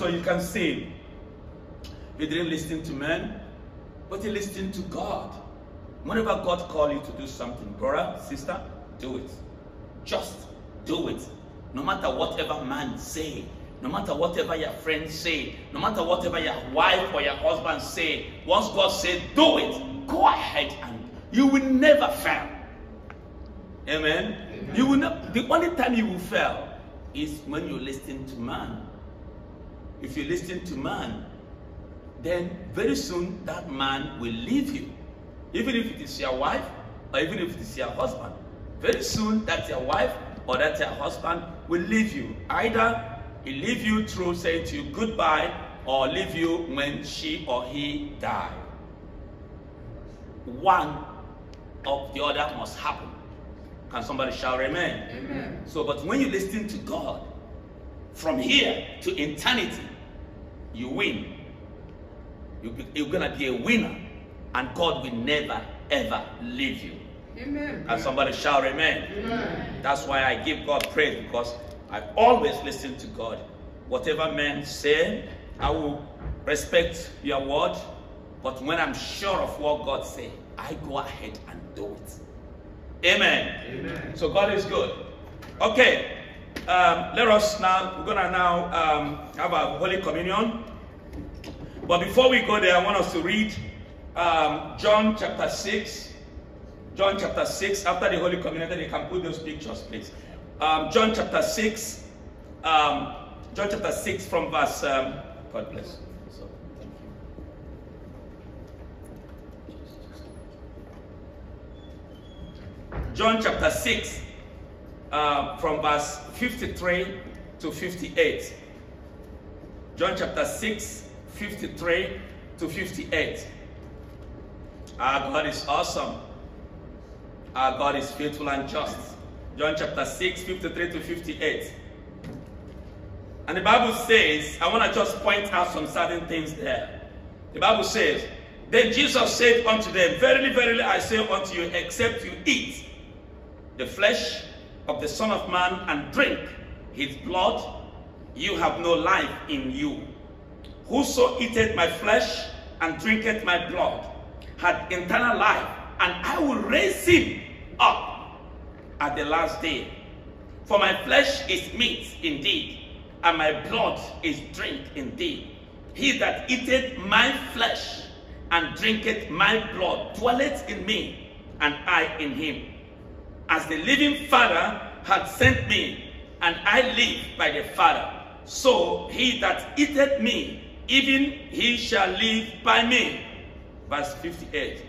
So you can see, he didn't listen to men, but he listened to God. Whenever God calls you to do something, brother, sister, do it. Just do it. No matter whatever man say, no matter whatever your friends say, no matter whatever your wife or your husband say, once God said, do it, go ahead and you will never fail. Amen. Amen. You will not the only time you will fail is when you listen to man. If you listen to man, then very soon that man will leave you. Even if it is your wife or even if it is your husband. Very soon that your wife or that your husband will leave you. Either he leave you through saying to you goodbye or leave you when she or he die. One of the other must happen. Can somebody shout amen? Amen. So, but when you listen to God, from here to eternity, you win. You're gonna be a winner, and God will never ever leave you. Amen. Can somebody shout amen? Amen. That's why I give God praise because I always listen to God. Whatever men say, I will respect your word. But when I'm sure of what God say, I go ahead and do it. Amen. Amen. So God is good. Okay, um, let us now, we're gonna now um, have a Holy Communion. But before we go there, I want us to read um, John chapter 6. John chapter 6, after the Holy Communion, then you can put those pictures, please. Um, John chapter 6, um, John chapter 6 from verse, um, God bless. So, thank you. John chapter 6, uh, from verse 53 to 58. John chapter 6, 53 to 58. Our God is awesome. Our God is faithful and just. John chapter 6, 53 to 58. And the Bible says, I want to just point out some certain things there. The Bible says, Then Jesus said unto them, Verily, verily, I say unto you, except you eat the flesh of the Son of Man and drink his blood, you have no life in you. Whoso eateth my flesh and drinketh my blood had eternal life, and I will raise him up at the last day. For my flesh is meat indeed, and my blood is drink indeed. He that eateth my flesh and drinketh my blood dwelleth in me, and I in him. As the living Father had sent me, and I live by the Father, so he that eateth me, even he shall live by me. Verse 58.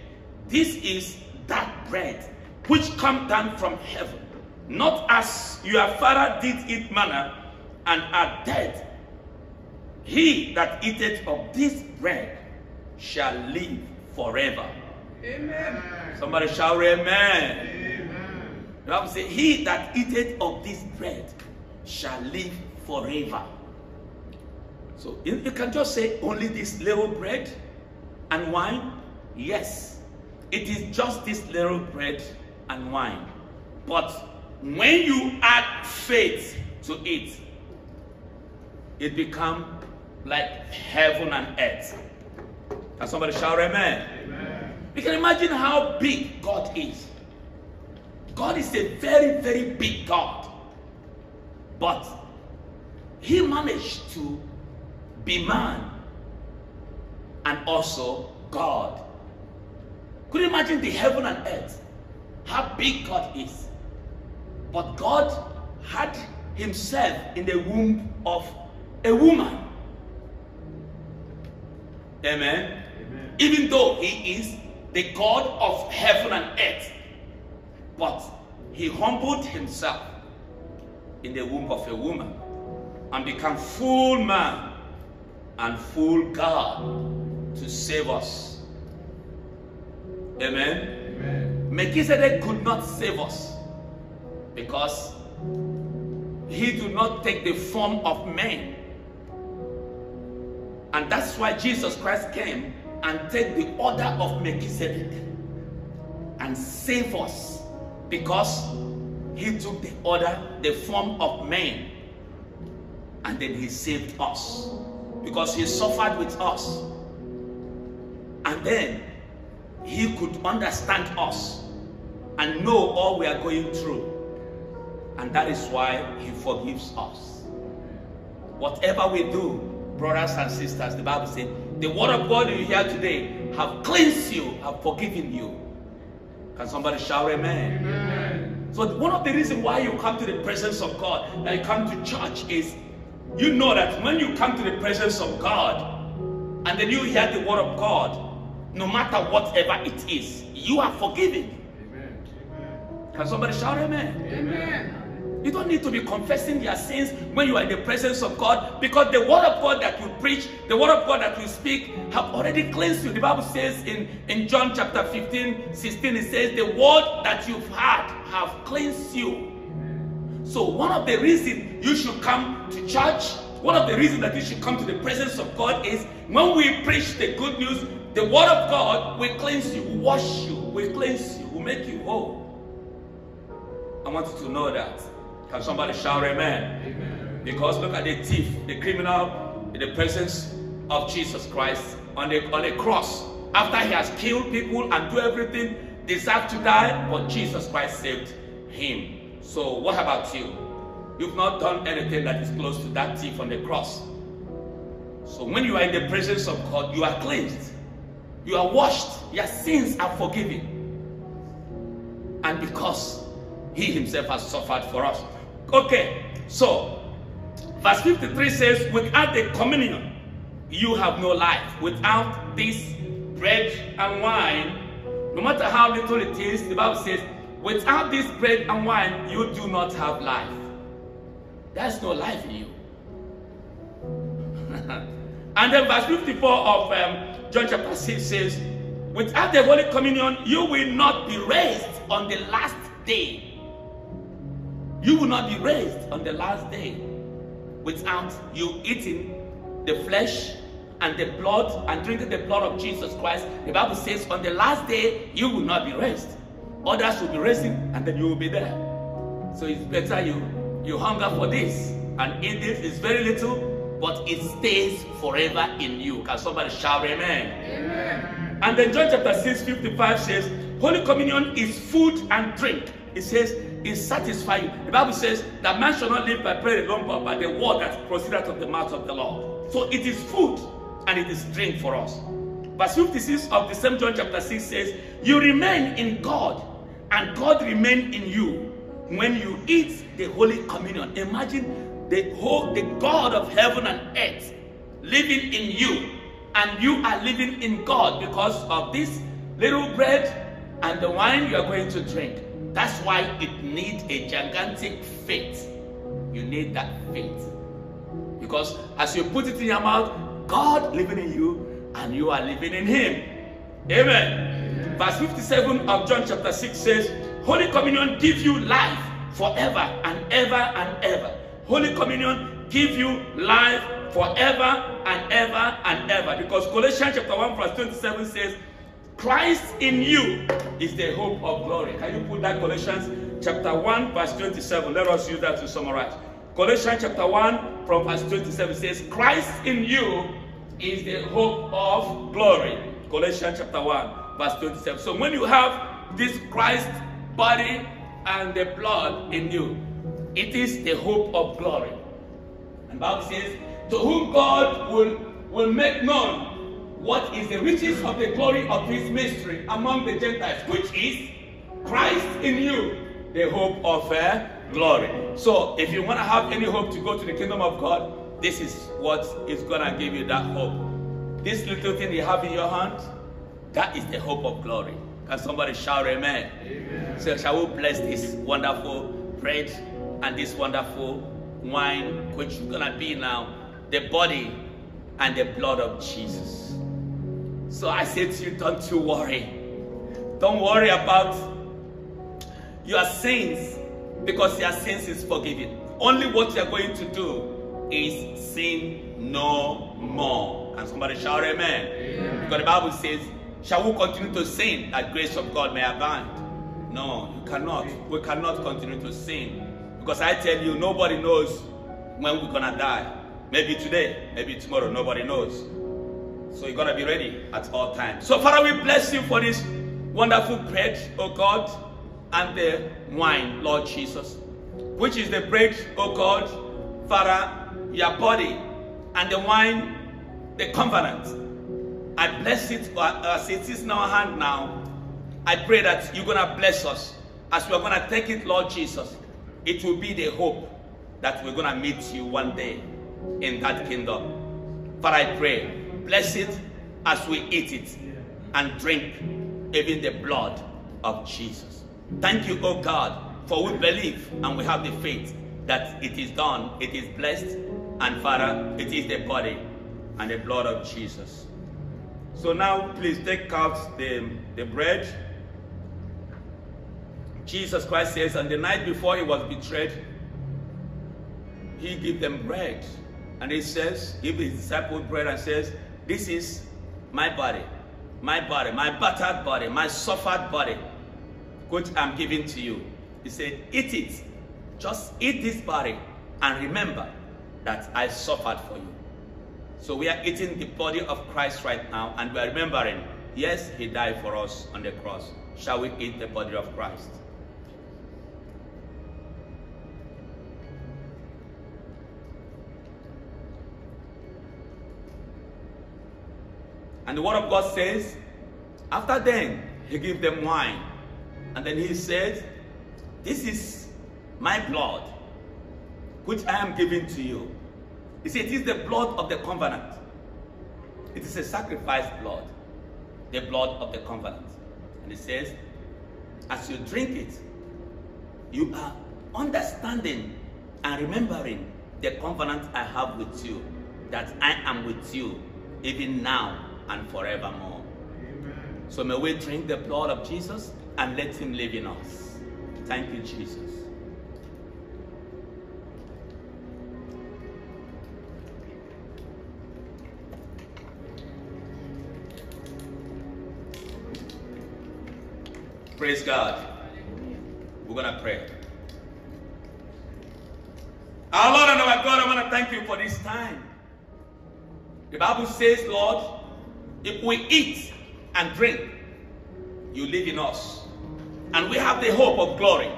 This is that bread which come down from heaven, not as your father did eat manna and are dead. He that eateth of this bread shall live forever. Amen. Somebody shout amen. Amen. The Bible says, He that eateth of this bread shall live forever. So you, you can just say only this little bread and wine? Yes. It is just this little bread and wine. But when you add faith to it, it become like heaven and earth. Can somebody shout amen? Amen. You can imagine how big God is. God is a very, very big God. But he managed to be man and also God. Could you imagine the heaven and earth? How big God is. But God had himself in the womb of a woman. Amen Amen. even though he is the God of heaven and earth. But he humbled himself in the womb of a woman and became full man and full God to save us. Amen. Amen. Melchizedek could not save us because he did not take the form of man. And that's why Jesus Christ came and take the order of Melchizedek and save us because he took the order, the form of man, and then he saved us. because he suffered with us. And then he could understand us and know all we are going through. And that is why he forgives us. Whatever we do, brothers and sisters, the Bible says, the word of God you hear today have cleansed you, have forgiven you. Can somebody shout amen? Amen. So one of the reasons why you come to the presence of God and you come to church is you know that when you come to the presence of God and then you hear the word of God, no matter whatever it is, you are forgiven. Amen. Can somebody shout amen? Amen. You don't need to be confessing your sins when you are in the presence of God because the word of God that you preach, the word of God that you speak, have already cleansed you. The Bible says in, in John chapter 15, 16, it says, The word that you've heard have cleansed you. So, one of the reasons you should come to church, one of the reasons that you should come to the presence of God is when we preach the good news, the word of God will cleanse you, will wash you, will cleanse you, will make you whole. I want you to know that. Can somebody shout amen? Amen. Because look at the thief, the criminal, in the presence of Jesus Christ on the, on the cross. After he has killed people and do everything, deserved to die, but Jesus Christ saved him. So what about you? You've not done anything that is close to that thief on the cross. So when you are in the presence of God, you are cleansed. You are washed. Your sins are forgiven. And because he himself has suffered for us. Okay, so verse 53 says, without the communion, you have no life. Without this bread and wine, no matter how little it is, the Bible says, without this bread and wine, you do not have life. There's no life in you. and then verse 54 of um, John chapter 6 says, without the Holy Communion, you will not be raised on the last day. You will not be raised on the last day without you eating the flesh and the blood and drinking the blood of Jesus Christ. The Bible says on the last day you will not be raised. Others will be raising and then you will be there. So it's better you you hunger for this and eat this. It's very little, but it stays forever in you. Can somebody shout amen? Amen. And then John chapter 6, 55 says, Holy Communion is food and drink. It says, it satisfies you. The Bible says that man shall not live by bread alone, but by the word that proceeds out of the mouth of the Lord. So it is food and it is drink for us. Verse 56 of the same John chapter 6 says, You remain in God, and God remain in you when you eat the Holy Communion. Imagine the whole the God of heaven and earth living in you, and you are living in God because of this little bread and the wine you are going to drink. That's why it needs a gigantic faith. You need that faith. Because as you put it in your mouth, God living in you and you are living in Him. Amen. Verse 57 of John chapter 6 says, Holy Communion gives you life forever and ever and ever. Holy Communion gives you life forever and ever and ever. Because Colossians chapter 1 verse 27 says, Christ in you is the hope of glory. Can you put that Colossians chapter 1 verse 27? Let us use that to summarize. Colossians chapter 1 from verse 27 says, Christ in you is the hope of glory. Colossians chapter 1 verse 27. So when you have this Christ body and the blood in you, it is the hope of glory. And Bible says, to whom God will, will make known what is the riches of the glory of his mystery among the Gentiles, which is Christ in you, the hope of uh, glory. So, if you want to have any hope to go to the kingdom of God, this is what is going to give you that hope. This little thing you have in your hand, that is the hope of glory. Can somebody shout amen? Amen. So, shall we bless this wonderful bread and this wonderful wine, which is going to be now the body and the blood of Jesus. So I say to you, don't you worry. Don't worry about your sins because your sins is forgiven. Only what you're going to do is sin no more. Can somebody shout amen? Amen. Because the Bible says, shall we continue to sin that grace of God may abound? No, you cannot. We cannot continue to sin. Because I tell you, nobody knows when we're gonna die. Maybe today, maybe tomorrow, nobody knows. So you gotta be ready at all times. So, Father, we bless you for this wonderful bread, oh God, and the wine, Lord Jesus, which is the bread, oh God, Father, your body, and the wine, the covenant. I bless it uh, as it is in our hand now. I pray that you're gonna bless us as we're gonna take it, Lord Jesus. It will be the hope that we're gonna meet you one day in that kingdom. But I pray, bless it as we eat it and drink even the blood of Jesus. Thank you, oh God, for we believe and we have the faith that it is done, it is blessed, and Father, it is the body and the blood of Jesus. So now, please take out the, the bread. Jesus Christ says, and the night before he was betrayed, he gave them bread. And he says, give his disciples bread and says, this is my body, my body, my battered body, my suffered body, which I'm giving to you. He said, eat it. Just eat this body and remember that I suffered for you. So we are eating the body of Christ right now and we are remembering, yes, he died for us on the cross. Shall we eat the body of Christ? And the word of God says, after then, he gave them wine. And then he said, this is my blood, which I am giving to you. He said, it is the blood of the covenant. It is a sacrificed blood, the blood of the covenant. And he says, as you drink it, you are understanding and remembering the covenant I have with you, that I am with you even now and forevermore. Amen. So may we drink the blood of Jesus and let him live in us. Thank you, Jesus. Praise God. We're going to pray. Our Lord and our God, I want to thank you for this time. The Bible says, Lord, if we eat and drink, you live in us. And we have the hope of glory.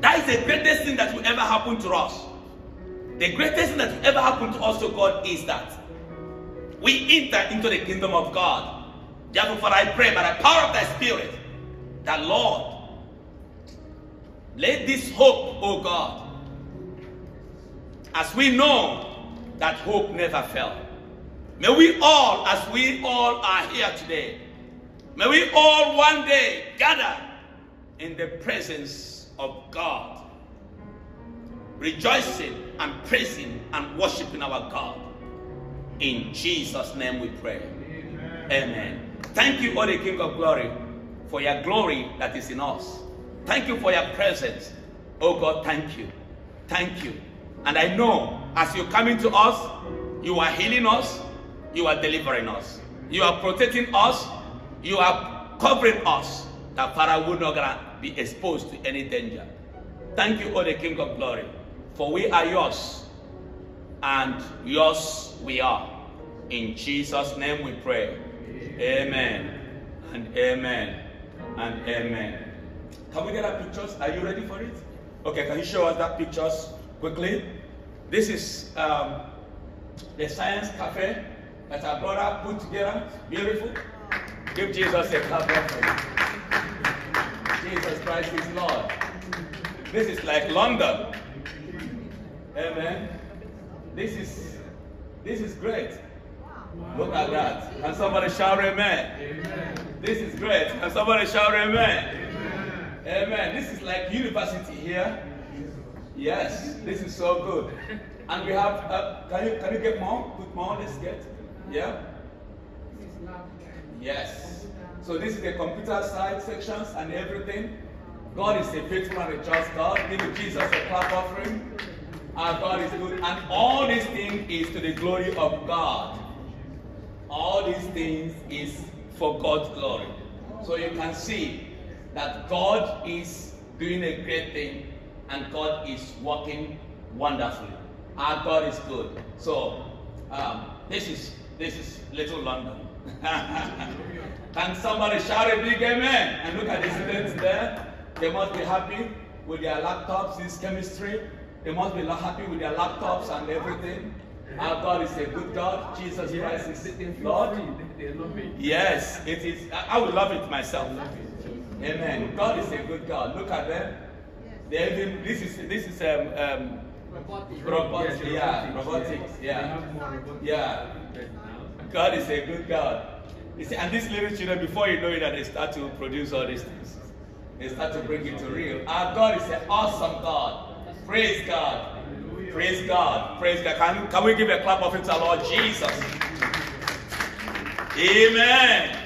That is the greatest thing that will ever happen to us. The greatest thing that will ever happen to us, to God, is that we enter into the kingdom of God. Therefore, I pray by the power of thy spirit that, Lord, let this hope, oh God, as we know that hope never fell. May we all, as we all are here today, may we all one day gather in the presence of God, rejoicing and praising and worshiping our God. In Jesus' name we pray. Amen. Amen. Thank you, O the King of Glory, for your glory that is in us. Thank you for your presence. Oh God, thank you. Thank you. And I know as you're coming to us, you are healing us, you are delivering us, you are protecting us, you are covering us, that Father will not be exposed to any danger. Thank you, O the King of Glory, for we are yours, and yours we are. In Jesus' name we pray. Amen. And amen. And amen. Can we get our pictures? Are you ready for it? Okay, can you show us that pictures quickly? This is um, the science cafe that our brother put together. Beautiful. Give Jesus a clap for Jesus Christ is Lord. This is like London. Amen. This is this is great. Look at that. And somebody shout amen. Amen. This is great. And somebody shout amen. Amen. Amen. This is like university here. Yes, this is so good. And we have, uh, can you can you get more? Put more, let's get. Yeah? Yes. So this is the computer side sections and everything. God is a faithful and a just God. Give Jesus a clap offering. Our God is good. And all these things is to the glory of God. All these things is for God's glory. So you can see that God is doing a great thing and God is working wonderfully. Our God is good. So um, this is this is little London. Can somebody shout a big amen? And look at the students there. They must be happy with their laptops. This chemistry. They must be happy with their laptops and everything. Our God is a good God. Jesus Christ is sitting Lord. Yes, it is. I would love it myself. Amen. God is a good God. Look at them. They even this is this is um, um robotics. Yeah, robotics. Yeah, yeah. God is a good God. You see, and these little children, before you know it, they start to produce all these things. They start to bring it to real. Our God is an awesome God. Praise God. Praise God. Praise God. Can, can we give a clap of it to our Lord Jesus? Amen.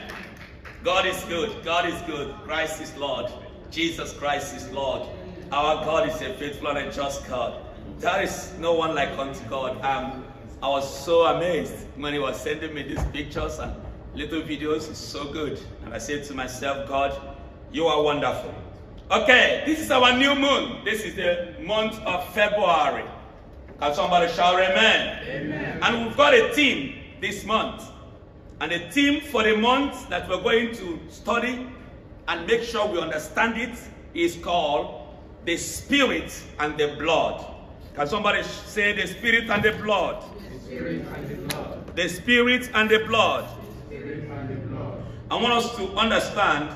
God is good. God is good. Christ is Lord. Jesus Christ is Lord. Our God is a faithful and just God. There is no one like unto God. Um, I was so amazed when he was sending me these pictures and little videos. It's so good. And I said to myself, God, you are wonderful. Okay, this is our new moon. This is the month of February. Can somebody shout amen? Amen. And we've got a theme this month. And the theme for the month that we're going to study and make sure we understand it is called the spirit and the blood. Can somebody say the spirit and the blood? The spirit and the blood. And the blood. I want us to understand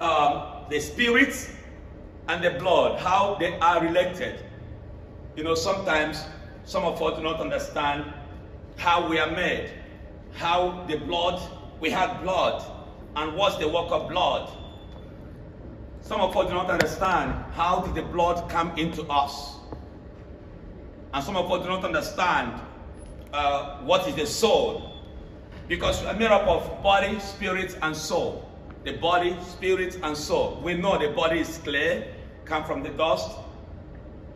um, the spirit and the blood, how they are related. You know, sometimes some of us do not understand how we are made, how the blood, we have blood, and what's the work of blood. Some of us do not understand how did the blood come into us. And some of us do not understand uh, what is the soul. Because we are made up of body, spirit, and soul. The body, spirit, and soul. We know the body is clay, come from the dust.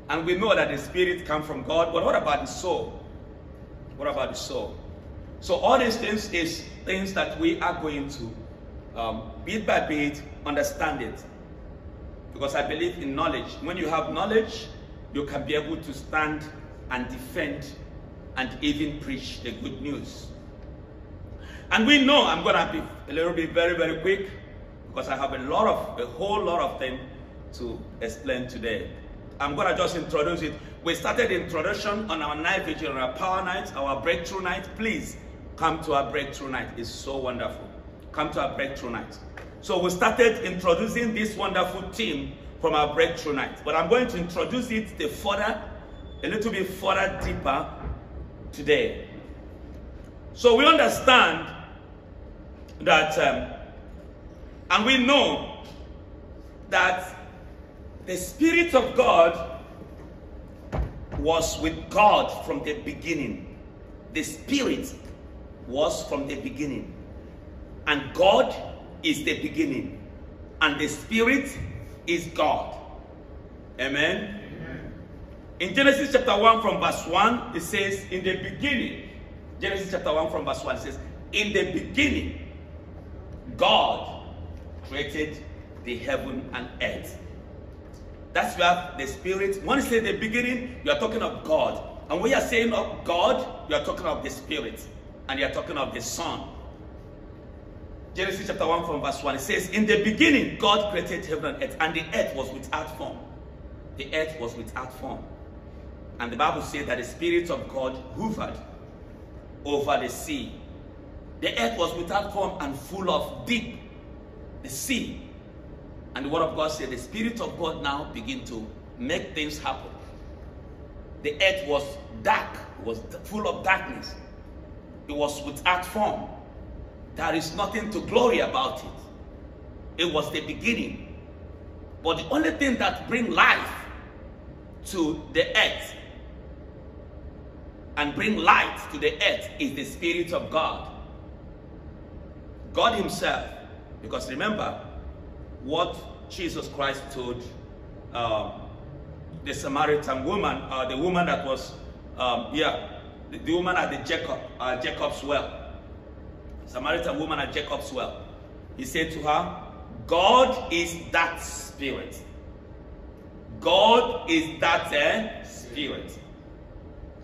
And we know that the spirit come from God. But what about the soul? What about the soul? So all these things is things that we are going to um, bit by bit understand it. Because I believe in knowledge. When you have knowledge, you can be able to stand and defend and even preach the good news. And we know I'm going to be a little bit very, very quick because I have a lot of, a whole lot of things to explain today. I'm going to just introduce it. We started introduction on our night vigil, our power night, our breakthrough night. Please come to our breakthrough night. It's so wonderful. Come to our breakthrough night. So we started introducing this wonderful team from our breakthrough night. But I'm going to introduce it the further, a little bit further deeper today. So we understand that, um, and we know that the Spirit of God was with God from the beginning. The Spirit was from the beginning. And God is the beginning. And the Spirit is God. Amen? In Genesis chapter 1 from verse 1, it says, In the beginning, Genesis chapter 1 from verse 1 it says, In the beginning, God created the heaven and earth. That's where the Spirit, when you say the beginning, you are talking of God. And when you are saying of God, you are talking of the Spirit. And you are talking of the Son. Genesis chapter 1 from verse 1, it says, In the beginning, God created heaven and earth, and the earth was without form. The earth was without form. And the Bible says that the Spirit of God hovered over the sea. The earth was without form and full of deep, the sea. And the word of God said, the Spirit of God now begin to make things happen. The earth was dark, was full of darkness. It was without form. There is nothing to glory about it. It was the beginning. But the only thing that bring life to the earth and bring light to the earth is the Spirit of God. God Himself. Because remember what Jesus Christ told um, the Samaritan woman, uh, the woman that was, um, yeah, the, the, woman at the Jacob, uh, Jacob's well. Samaritan woman at Jacob's well. He said to her, God is that spirit. God is that uh, spirit.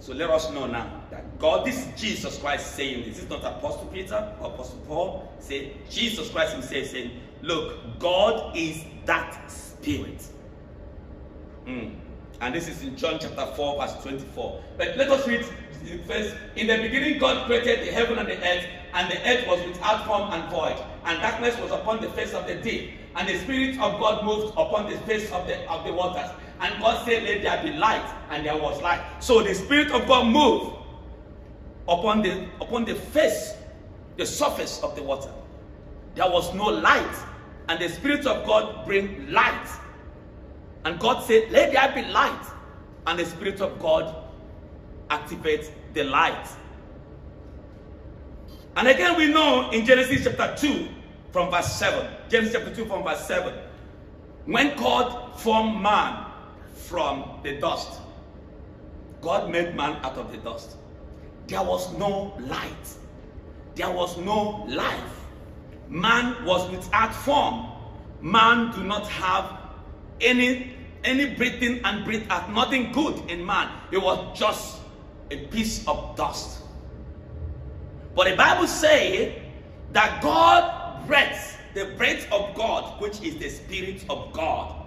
So let us know now that God, this is Jesus Christ saying this. This is not Apostle Peter or Apostle Paul. Say Jesus Christ himself saying, Look, God is that spirit. Mm. And this is in John chapter 4, verse 24. But let us read first. In the beginning, God created the heaven and the earth, and the earth was without form and void, and darkness was upon the face of the deep, and the Spirit of God moved upon the face of the of the waters. And God said, Let there be light, and there was light. So the Spirit of God moved upon the upon the face, the surface of the water. There was no light, and the Spirit of God bring light. And God said, Let there be light. And the Spirit of God activates the light. And again, we know in Genesis chapter 2, from verse 7, Genesis chapter 2, from verse 7, when God formed man from the dust, God made man out of the dust. There was no light, there was no life. Man was without form. Man do not have any any breathing and breathe out nothing good in man. It was just a piece of dust. But the Bible says that God breathes the breath of God, which is the Spirit of God.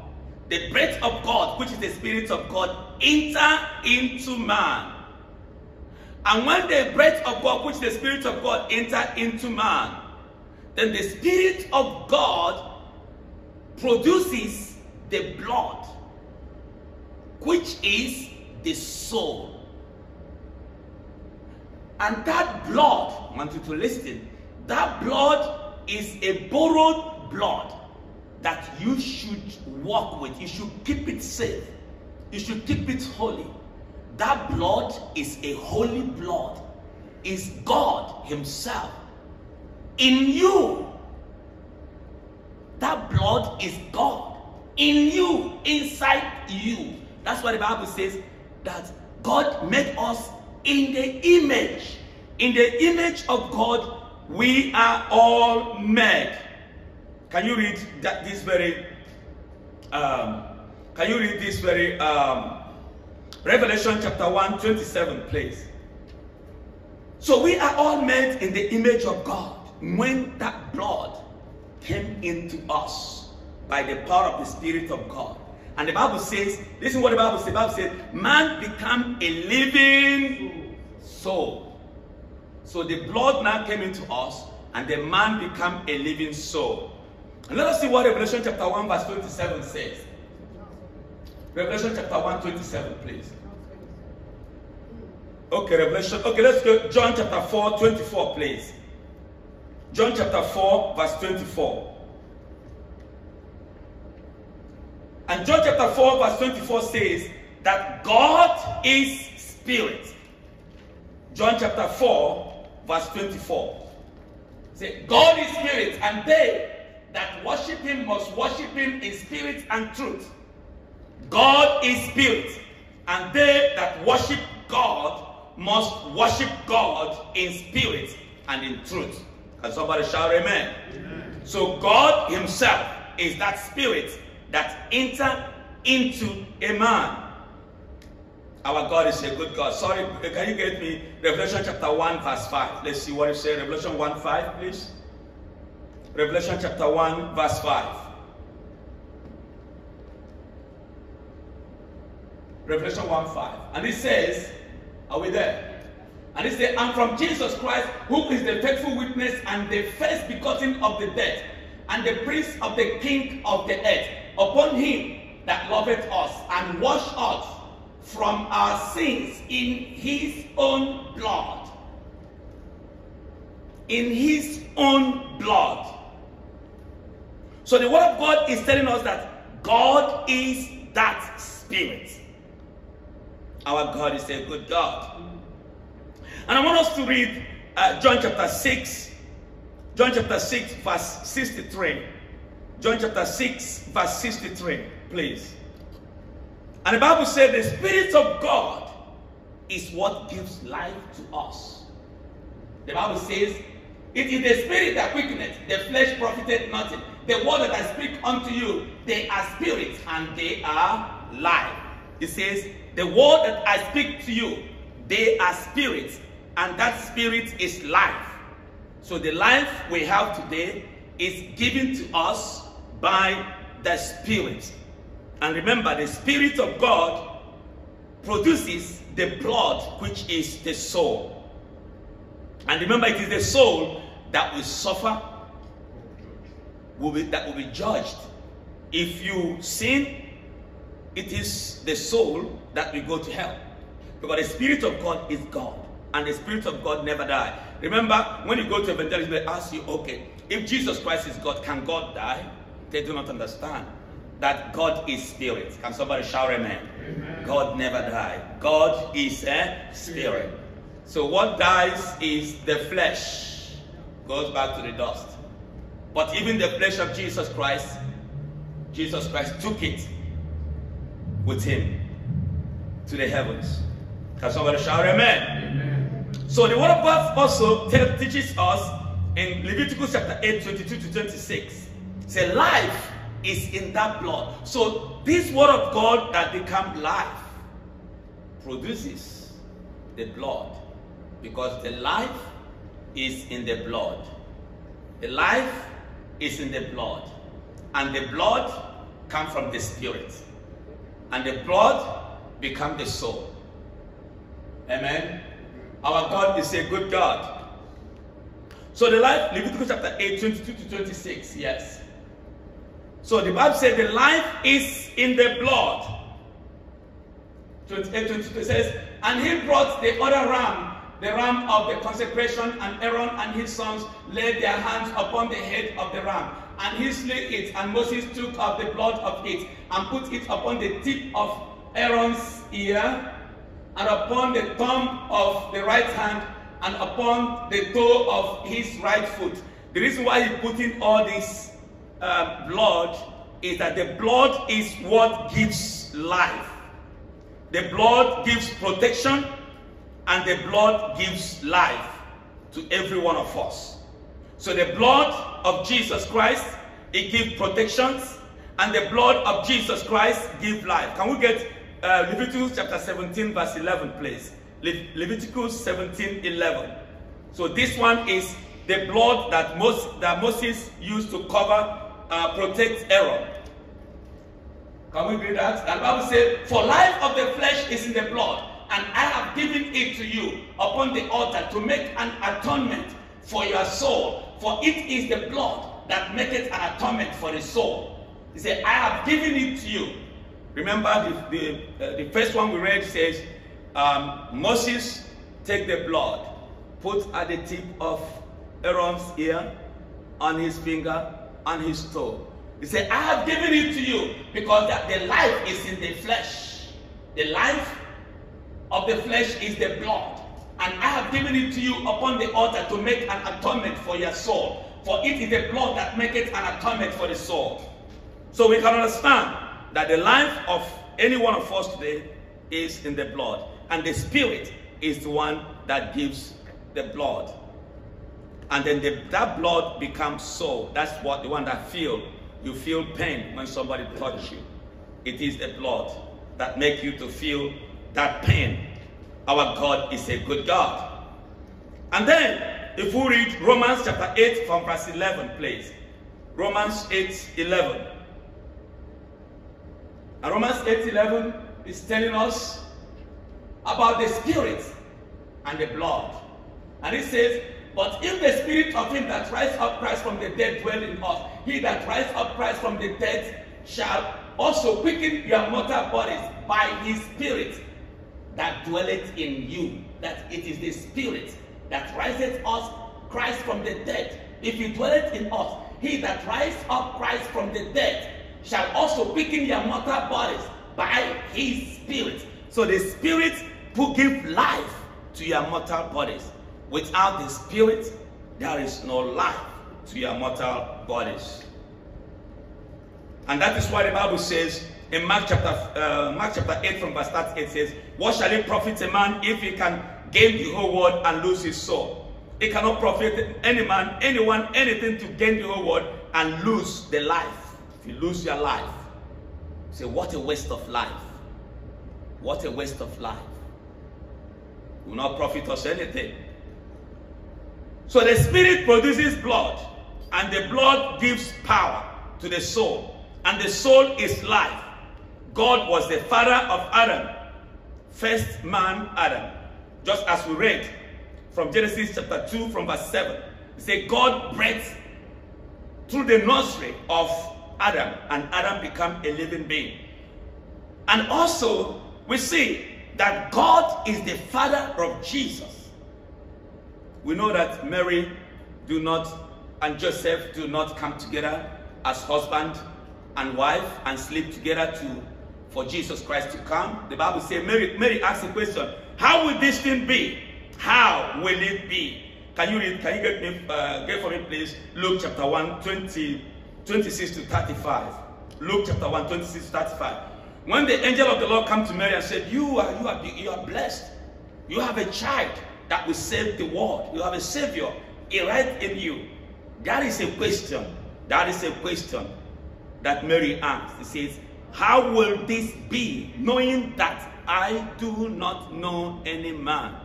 The breath of God, which is the Spirit of God, enter into man. And when the breath of God, which is the Spirit of God, enter into man, then the Spirit of God produces the blood, which is the soul. And that blood, I want you to listen, that blood is a borrowed blood that you should walk with. You should keep it safe. You should keep it holy. That blood is a holy blood. Is God Himself in you. That blood is God in you, inside you. That's what the Bible says that God made us in the image. In the image of God, we are all made. Can you read that this very um, can you read this very um, Revelation chapter 1, 27, please? So we are all made in the image of God. When that blood came into us by the power of the Spirit of God. And the Bible says, listen what the Bible says. The Bible says, man become a living soul. So the blood now came into us, and the man become a living soul. And let us see what Revelation chapter 1, verse 27 says. Revelation chapter 1, 27, please. Okay, Revelation. Okay, let's go. John chapter 4, 24, please. John chapter 4, verse 24. And John chapter 4, verse 24 says that God is spirit. John chapter 4, verse 24. Say, God is spirit, and they that worship him must worship him in spirit and truth. God is spirit, and they that worship God must worship God in spirit and in truth. Can somebody shout amen? amen? So God himself is that spirit that enter into a man. Our God is a good God. Sorry, can you get me Revelation chapter 1, verse 5? Let's see what it says. Revelation 1, 5, please. Revelation chapter 1, verse 5. Revelation 1, 5. And it says, Are we there? And it says, And from Jesus Christ, who is the faithful witness and the first begotten of the dead, and the prince of the king of the earth, upon him that loveth us and washed us from our sins in his own blood. In his own blood. So the word of God is telling us that God is that spirit. Our God is a good God. And I want us to read uh, John chapter 6, John chapter 6, verse 63. John chapter 6, verse 63, please. And the Bible says the Spirit of God is what gives life to us. The Bible says, It is the Spirit that quickeneth, the flesh profited nothing. The word that I speak unto you, they are spirit and they are life. It says, The word that I speak to you, They are spirits, and that spirit is life. So the life we have today is given to us by the Spirit. And remember, the Spirit of God produces the blood, which is the soul. And remember, it is the soul that will suffer, will be, that will be judged. If you sin, it is the soul that will go to hell. Because the Spirit of God is God, and the Spirit of God never die. Remember, when you go to evangelism, they ask you, okay, if Jesus Christ is God, can God die? They do not understand that God is spirit. Can somebody shout amen? Amen. God never died. God is a spirit. So what dies is the flesh, goes back to the dust. But even the flesh of Jesus Christ, Jesus Christ took it with him to the heavens. Can somebody shout amen? Amen. So the word of God also te- teaches us in Leviticus chapter 8, 22 to 26. Say life is in that blood. So this word of God that become life produces the blood because the life is in the blood. The life is in the blood. And the blood come from the spirit. And the blood become the soul. Amen. Our God is a good God. So the life, Leviticus chapter 8, 22 to 26, yes. So the Bible says the life is in the blood. 28, 22 says, And he brought the other ram, the ram of the consecration, and Aaron and his sons laid their hands upon the head of the ram. And he slew it, and Moses took of the blood of it, and put it upon the tip of Aaron's ear, and upon the thumb of the right hand, and upon the toe of his right foot. The reason why he put in all this uh, blood is that the blood is what gives life. The blood gives protection, and the blood gives life to every one of us. So the blood of Jesus Christ, it gives protections, and the blood of Jesus Christ gives life. Can we get uh, Leviticus chapter 17, verse 11, please? Le- Leviticus 17, 11. So this one is the blood that, that Moses used to cover, uh, protect Aaron. Can we read that? The Bible says, For life of the flesh is in the blood, and I have given it to you upon the altar to make an atonement for your soul. For it is the blood that maketh an atonement for the soul. He said, I have given it to you. Remember, the, the, uh, the first one we read says, um, Moses take the blood, put at the tip of Aaron's ear, on his finger, on his toe. He said, I have given it to you because that the life is in the flesh. The life of the flesh is the blood. And I have given it to you upon the altar to make an atonement for your soul. For it is the blood that maketh an atonement for the soul. So we can understand that the life of any one of us today is in the blood. And the spirit is the one that gives the blood. And then the, that blood becomes soul. That's what the one that feel. You feel pain when somebody touches you. It is the blood that make you to feel that pain. Our God is a good God. And then, if we read Romans chapter 8 from verse 11, please. Romans 8, 11. And Romans 8, 11 is telling us about the spirit and the blood. And it says, But if the spirit of him that raised up Christ from the dead dwell in us, he that raised up Christ from the dead shall also quicken your mortal bodies by his spirit that dwelleth in you. That it is the spirit that riseth us Christ from the dead. If you dwelleth in us, he that raised up Christ from the dead shall also quicken your mortal bodies by his spirit. So the spirit will give life to your mortal bodies. Without the spirit, there is no life to your mortal bodies. And that is why the Bible says in Mark chapter, uh, Mark chapter 8 from verse 38 says, What shall it profit a man if he can gain the whole world and lose his soul? It cannot profit any man, anyone, anything to gain the whole world and lose the life. If you lose your life, say, What a waste of life. What a waste of life. will not profit us anything. So the spirit produces blood, and the blood gives power to the soul, and the soul is life. God was the father of Adam, first man Adam, just as we read from Genesis chapter 2 from verse 7. It said God breathed through the nursery of Adam, and Adam became a living being. And also, we see that God is the father of Jesus. We know that Mary do not and Joseph do not come together as husband and wife and sleep together to for Jesus Christ to come. The Bible says Mary, Mary asked the question, how will this thing be? How will it be? Can you read, can you get me uh, get for me please? Luke chapter 1, 20, 26 to 35. Luke chapter 1, 26 to 35. When the angel of the Lord come to Mary and said, You are you are you are blessed. You have a child that will save the world. You have a savior right in you. That is a question. That is a question that Mary asked. He says, How will this be, knowing that I do not know any man?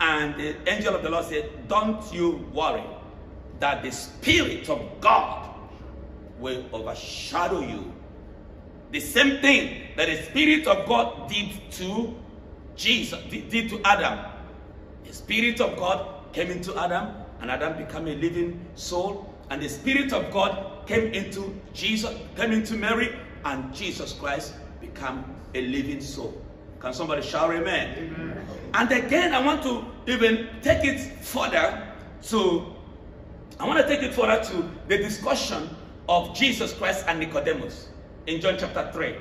And the angel of the Lord said, Don't you worry, that the Spirit of God will overshadow you. The same thing that the Spirit of God did to Jesus, did to Adam. The Spirit of God came into Adam, and Adam became a living soul. And the Spirit of God came into Jesus, came into Mary, and Jesus Christ become a living soul. Can somebody shout amen? Amen. And again, I want to even take it further to, I want to take it further to the discussion of Jesus Christ and Nicodemus in John chapter 3.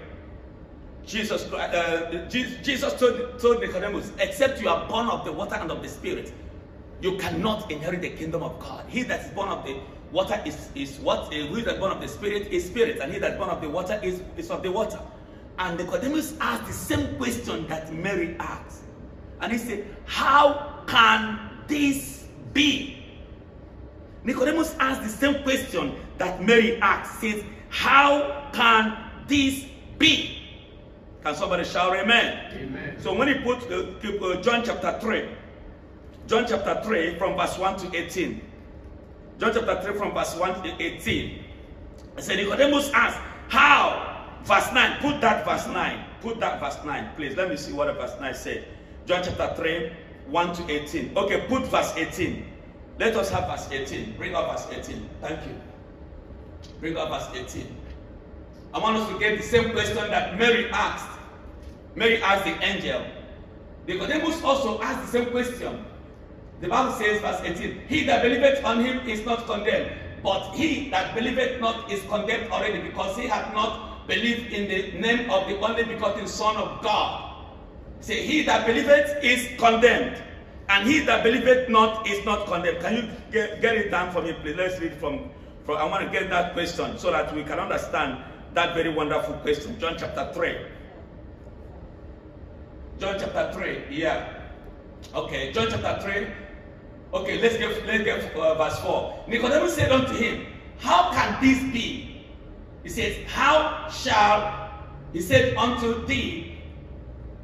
Jesus, uh, Jesus told, told Nicodemus, except you are born of the water and of the spirit, you cannot inherit the kingdom of God. He that is born of the water is, is what? He that is born of the spirit is spirit, and he that born of the water is, is of the water. And Nicodemus asked the same question that Mary asked. And he said, How can this be? Nicodemus asked the same question that Mary asked. Says, How can this be? Can somebody shout amen? Amen. So when he put uh, uh, John chapter 3, John chapter 3 from verse 1 to 18. John chapter 3 from verse 1 to 18. I said, Nicodemus asked, How? Verse 9. Put that verse 9. Put that verse 9, please. Let me see what verse 9 said. John chapter 3, 1 to 18. Okay, put verse 18. Let us have verse 18. Bring up verse 18. Thank you. Bring up verse 18. I want us to get the same question that Mary asked. Mary asked the angel. Nicodemus also asked the same question. The Bible says, verse 18, He that believeth on him is not condemned, but he that believeth not is condemned already, because he hath not believed in the name of the only begotten Son of God. Say, he that believeth is condemned, and he that believeth not is not condemned. Can you get, get it down for me, please? Let's read from, from. I want to get that question so that we can understand that very wonderful question. John chapter 3. John chapter 3, yeah. Okay, John chapter 3. Okay, let's get let's get uh, verse 4. Nicodemus said unto him, How can this be? He says, How shall he said unto thee?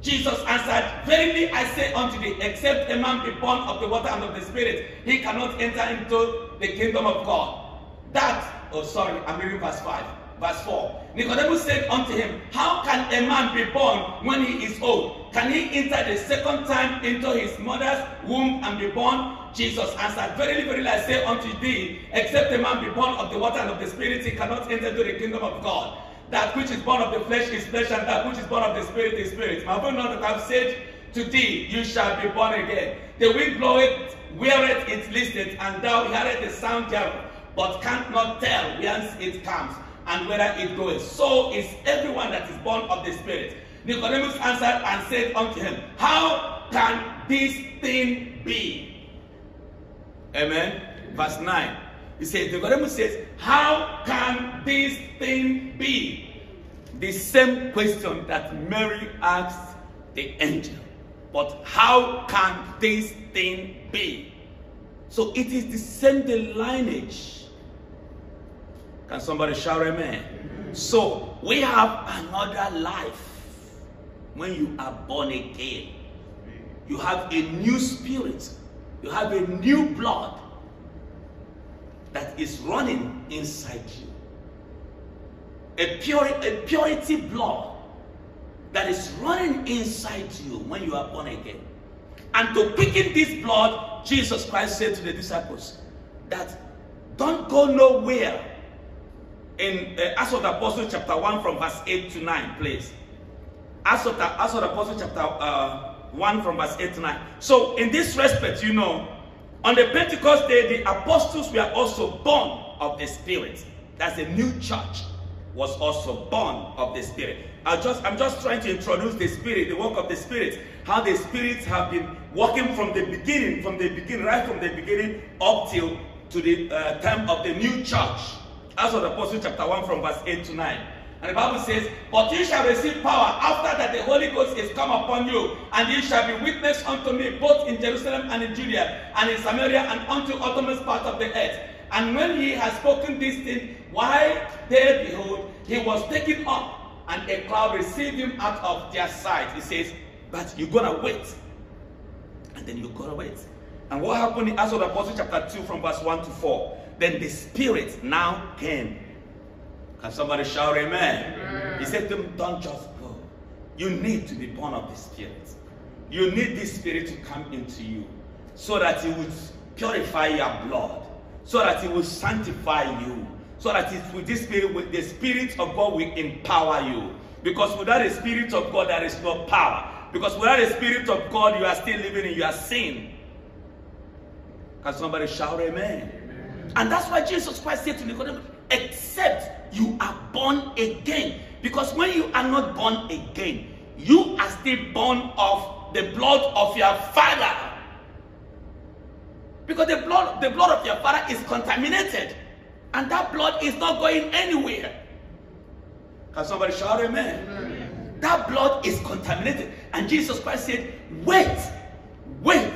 Jesus answered, Verily I say unto thee, except a man be born of the water and of the Spirit, he cannot enter into the kingdom of God. That, oh sorry, I'm reading verse 5. Verse 4. Nicodemus said unto him, How can a man be born when he is old? Can he enter the second time into his mother's womb and be born? Jesus answered, Verily, verily, I say unto thee, except a man be born of the water and of the Spirit, he cannot enter into the kingdom of God. That which is born of the flesh is flesh, and that which is born of the Spirit is spirit. Will not have said to thee, You shall be born again. The wind bloweth whereth it listeth, and thou hearest the sound thereof, but canst not tell whence it comes and whether it goes. So is everyone that is born of the Spirit. Nicodemus answered and said unto him, How can this thing be? Amen. Verse 9. He says, the Nicodemus says, How can this thing be? The same question that Mary asked the angel. But how can this thing be? So it is the same lineage can somebody shout amen? So we have another life when you are born again. you have a new spirit, you have a new blood that is running inside you. A, pure, a purity blood that is running inside you when you are born again. And to quicken this blood, Jesus Christ said to the disciples that don't go nowhere. In uh, Acts of the Apostle chapter 1 from verse 8 to 9, please. Acts of the, Acts of the Apostle chapter uh, 1 from verse 8 to 9. So in this respect, you know, on the Pentecost day, the apostles were also born of the Spirit. That's a new church was also born of the Spirit. I just, I'm just trying to introduce the Spirit, the work of the Spirit, how the spirits have been working from the beginning, from the beginning, right from the beginning up till to the uh, time of the new church. As of the Apostle chapter 1 from verse 8 to 9. And the Bible says, But you shall receive power after that the Holy Ghost is come upon you, and you shall be witness unto me both in Jerusalem and in Judea, and in Samaria, and unto uttermost part of the earth. And when he had spoken these things, why there behold, he was taken up, and a cloud received him out of their sight. He says, But you're gonna wait. And then you're gonna wait. And what happened in Acts of the Apostle chapter 2 from verse 1 to 4? Then the Spirit now came. Can somebody shout amen? Amen. He said to them, Don't just go. You need to be born of the Spirit. You need this Spirit to come into you so that it would purify your blood, so that it will sanctify you, so that it with this Spirit, with the Spirit of God will empower you. Because without the Spirit of God, there is no power. Because without the Spirit of God, you are still living in your sin. Can somebody shout amen? And that's why Jesus Christ said to Nicodemus, except you are born again. Because when you are not born again, you are still born of the blood of your father. Because the blood, the blood of your father is contaminated. And that blood is not going anywhere. Can somebody shout amen? That blood is contaminated. And Jesus Christ said, wait, wait,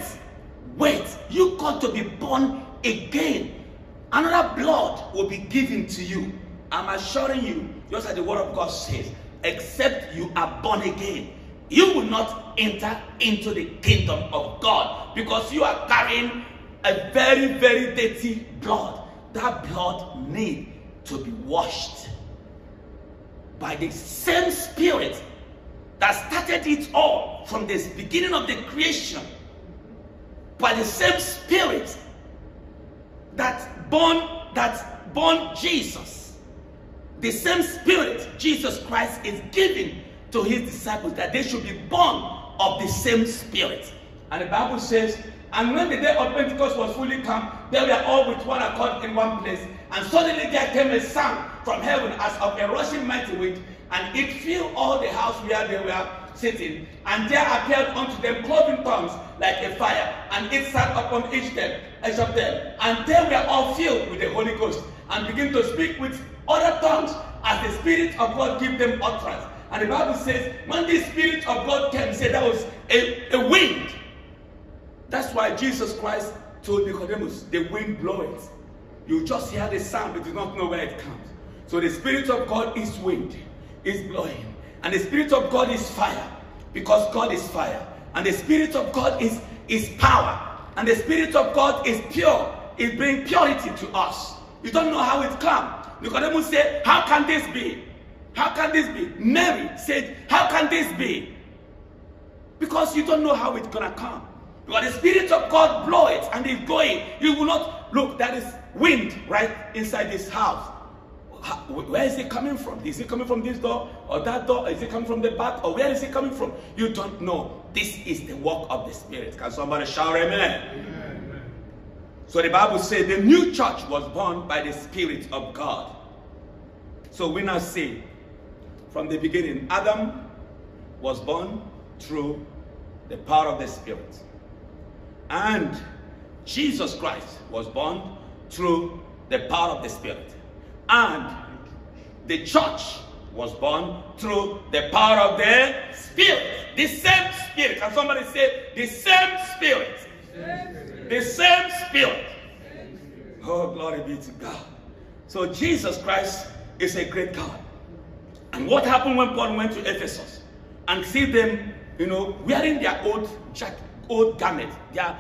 wait. You got to be born again. Another blood will be given to you. I'm assuring you, just as the word of God says, except you are born again, you will not enter into the kingdom of God because you are carrying a very, very dirty blood. That blood need to be washed by the same spirit that started it all from the beginning of the creation. By the same spirit that born that born Jesus. The same spirit Jesus Christ is giving to his disciples that they should be born of the same spirit. And the Bible says, and when the day of Pentecost was fully come, they were all with one accord in one place. And suddenly there came a sound from heaven as of a rushing mighty wind, and it filled all the house where they were sitting. And there appeared unto them cloven tongues like a fire, and it sat upon each them, each of them. And they were all filled with the Holy Ghost, and began to speak with other tongues as the Spirit of God gave them utterance. And the Bible says, when the Spirit of God came, said that was a, a wind. That's why Jesus Christ told Nicodemus, the wind bloweth. You just hear the sound, but you don't know where it comes. So the Spirit of God is wind, is blowing. And the Spirit of God is fire, because God is fire. And the Spirit of God is, is power. And the Spirit of God is pure. It brings purity to us. You don't know how it comes. Nicodemus said, How can this be? How can this be? Mary said, How can this be? Because you don't know how it's gonna come. Because the Spirit of God blow it and it's going. You will not look, that is wind right inside this house. How- Where is it coming from? Is it coming from this door or that door? Is it coming from the back or where is it coming from? You don't know. This is the work of the Spirit. Can somebody shout amen? So the Bible says the new church was born by the Spirit of God. So we now see from the beginning, Adam was born through the power of the Spirit. And Jesus Christ was born through the power of the Spirit. And the church was born through the power of the Spirit. The same Spirit. Can somebody say, the same Spirit? The same Spirit. Oh, glory be to God. So Jesus Christ is a great God. And what happened when Paul went to Ephesus and see them, you know, wearing their old jack- old garment. Their,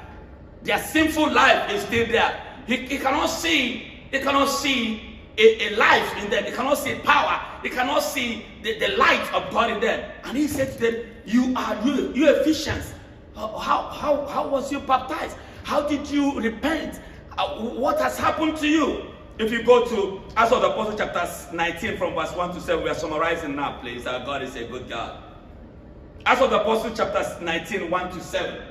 their sinful life is still there. He, he cannot see, he cannot see a, a life in them. He cannot see power. He cannot see the, the light of God in them. And he said to them, You are you, you Ephesians. How, how, how was you baptized? How did you repent? Uh, what has happened to you? If you go to Acts of the Apostle chapter 19 from verse 1 to 7, we are summarizing now, please. Our God is a good God. Acts of the Apostle chapter 19, 1 to 7.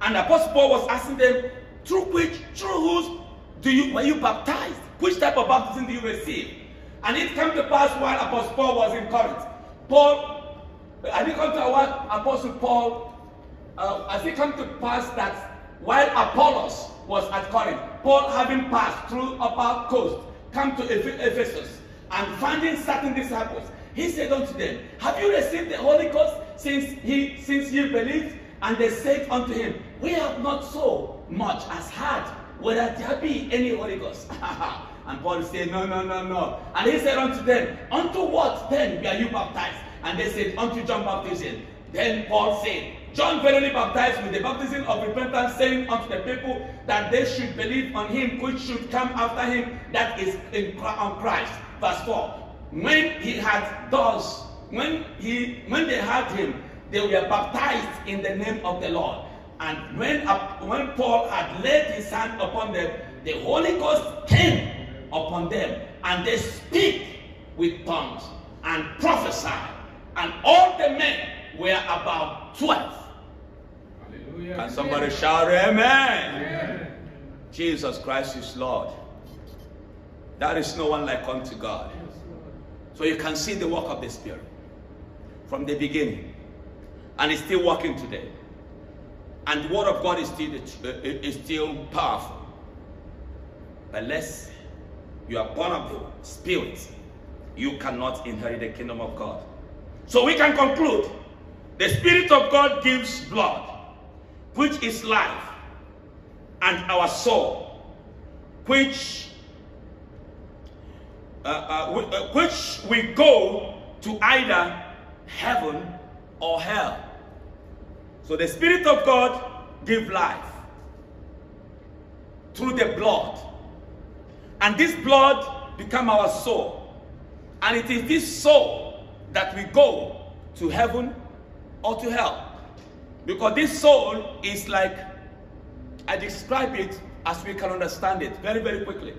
And Apostle Paul was asking them, through which, through whose do you were you baptized? Which type of baptism do you receive? And it came to pass while Apostle Paul was in Corinth. Paul, and it come to what Apostle Paul, uh, as it come to pass that while Apollos was at Corinth, Paul having passed through upper coast, come to Ephesus, and finding certain disciples, he said unto them, Have you received the Holy Ghost since he since you believed? And they said unto him, We have not so much as heard whether there be any Holy Ghost. and Paul said, No, no, no, no. And he said unto them, Unto what then were you baptized? And they said, Unto John baptism. Then Paul said, John verily baptized with the baptism of repentance, saying unto the people that they should believe on him which should come after him, that is in, on Christ. Verse 4. When he had thus, when he when they had him, they were baptized in the name of the Lord. And when, when Paul had laid his hand upon them, the Holy Ghost came upon them, and they speak with tongues and prophesy. And all the men were about 12. Can somebody shout amen? Amen. Jesus Christ is Lord. There is no one like unto God. So you can see the work of the Spirit from the beginning. And it's still working today. And the word of God is still, is still powerful. Unless you are born of the Spirit, you cannot inherit the kingdom of God. So we can conclude the Spirit of God gives blood, which is life, and our soul, which uh, uh, uh, which we go to either heaven or hell. So the Spirit of God give life through the blood. And this blood become our soul. And it is this soul that we go to heaven or to hell. Because this soul is like, I describe it as we can understand it very, very quickly.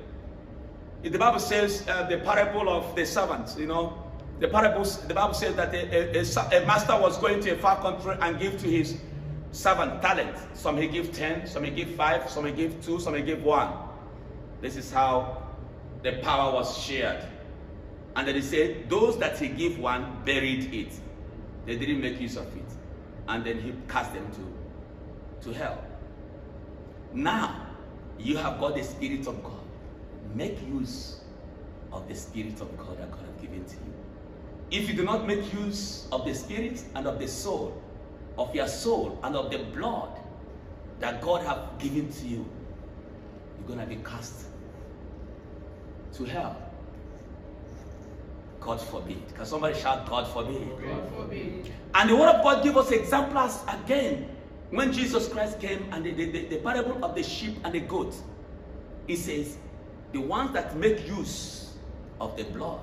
The Bible says uh, the parable of the servants, you know, the parables, the Bible says that a, a, a, master was going to a far country and give to his servant talent. Some he give 10, some he give 5, some he give 2, some he give 1. This is how the power was shared. And then he said, those that he give one buried it. They didn't make use of it. And then he cast them to, to hell. Now, you have got the Spirit of God. Make use of the Spirit of God that God has given to you. If you do not make use of the Spirit and of the soul, of your soul and of the blood that God have given to you, you're going to be cast to hell. God forbid. Can somebody shout, God forbid? God forbid. And the word of God gives us examples again. When Jesus Christ came and the, the, the, parable of the sheep and the goat, he says, the ones that make use of the blood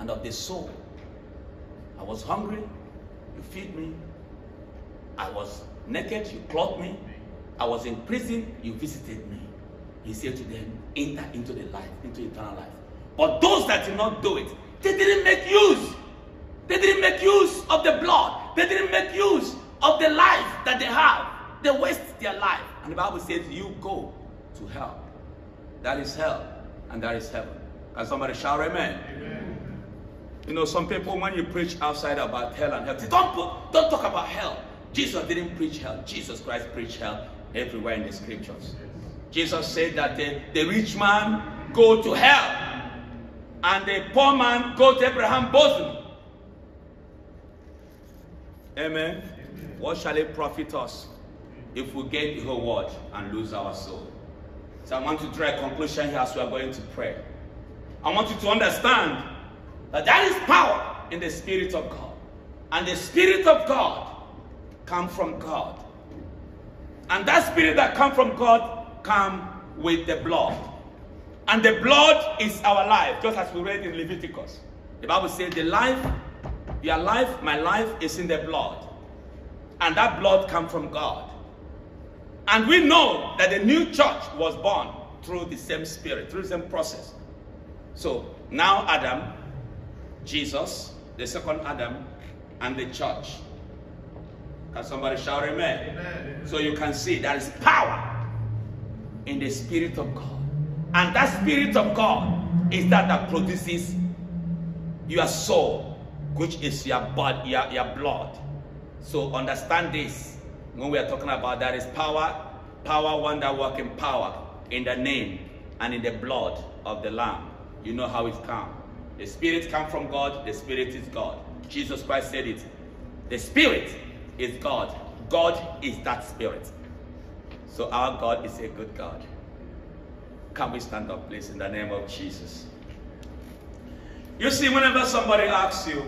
and of the soul. I was hungry, you feed me. I was naked, you clothed me. I was in prison, you visited me. He said to them, enter into the life, into eternal life. But those that did not do it, they didn't make use. They didn't make use of the blood. They didn't make use of the life that they have. They waste their life. And the Bible says, you go to hell. That is hell, and that is heaven. Can somebody shout amen? Amen. You know, some people, when you preach outside about hell and hell, don't, put, don't talk about hell. Jesus didn't preach hell. Jesus Christ preached hell everywhere in the scriptures. Jesus said that the, the rich man go to hell and the poor man go to Abraham's bosom. Amen. What shall it profit us if we gain the whole world and lose our soul? So I want to draw a conclusion here as we are going to pray. I want you to understand that there is power in the Spirit of God. And the Spirit of God comes from God. And that spirit that come from God come with the blood. And the blood is our life, just as we read in Leviticus. The Bible says the life, your life, my life is in the blood. And that blood come from God. And we know that the new church was born through the same spirit, through the same process. So now Adam, Jesus, the second Adam, and the church. Can somebody shout amen? Amen. So you can see there is power in the Spirit of God. And that Spirit of God is that that produces your soul, which is your blood, your, your blood. So understand this when we are talking about that is power, power, wonder working power in the name and in the blood of the Lamb. You know how it comes. The Spirit comes from God, the Spirit is God. Jesus Christ said it. The Spirit is God. God is that Spirit. So our God is a good God. Can we stand up, please, in the name of Jesus? You see, whenever somebody asks you,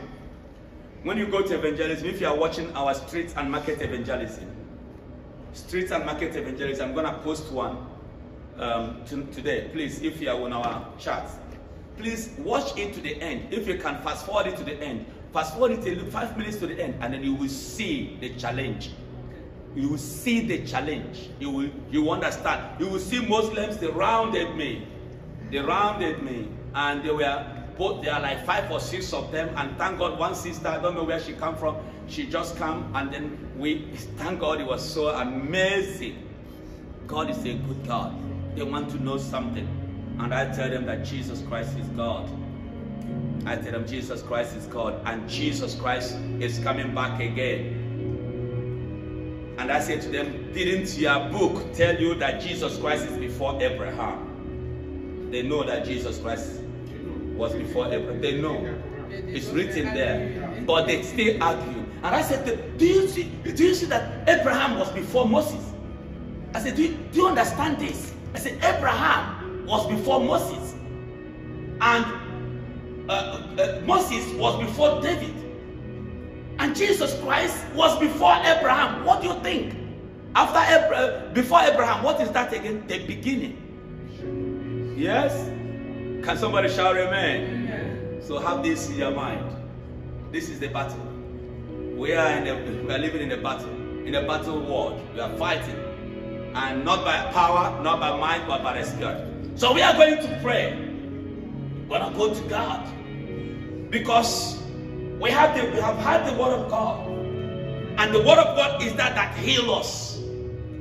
when you go to evangelism, if you are watching our streets and market evangelism, streets and market evangelism, I'm going to post one um, to, today. Please, if you are on our chat, please watch it to the end. If you can fast forward it to the end, fast forward it five minutes to the end, and then you will see the challenge. You will see the challenge. You will you understand. You will see Muslims they rounded me, they rounded me, and they were both there are like five or six of them. And thank God, one sister I don't know where she come from. She just come, and then we thank God it was so amazing. God is a good God. They want to know something. And I tell them that Jesus Christ is God. I tell them Jesus Christ is God. And Jesus Christ is coming back again. And I say to them, didn't your book tell you that Jesus Christ is before Abraham? They know that Jesus Christ was before Abraham. They know. It's written there. But they still argue. And I said, do you see, do you see that Abraham was before Moses? I said, do you, do you understand this? I said, Abraham was before Moses. And uh, uh, Moses was before David. And Jesus Christ was before Abraham. What do you think? After Abraham, before Abraham, what is that again? The beginning. Yes? Can somebody shout amen? So have this in your mind. This is the battle. We are in the, we are living in a battle. In a battle world. We are fighting. And not by power, not by mind, but by the spirit. So we are going to pray. We're going to go to God. Because we have the, we have had the word of God. And the word of God is that that heal us.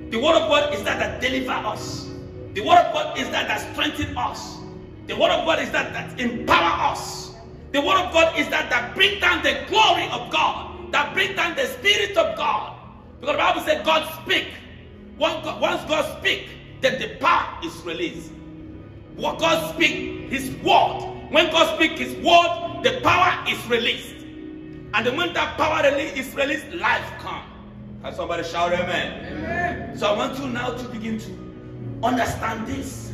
The word of God is that that deliver us. The word of God is that that strengthen us. The word of God is that that empower us. The word of God is that that bring down the glory of God. That bring down the spirit of God. Because the Bible said God speak. Once God, once God speak, then the power is released. What God speak His word. When God speak His word, the power is released. And the when that power is released, life come. Can somebody shout amen? Amen. So I want you now to begin to understand this.